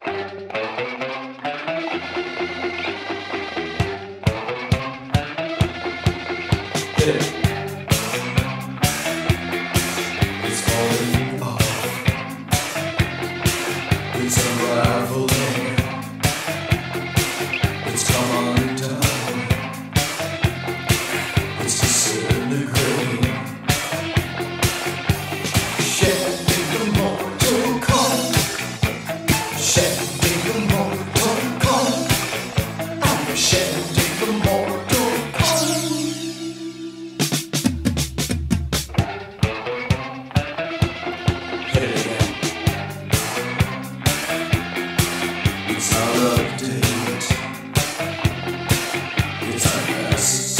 It's falling off. It's unraveling. Yes.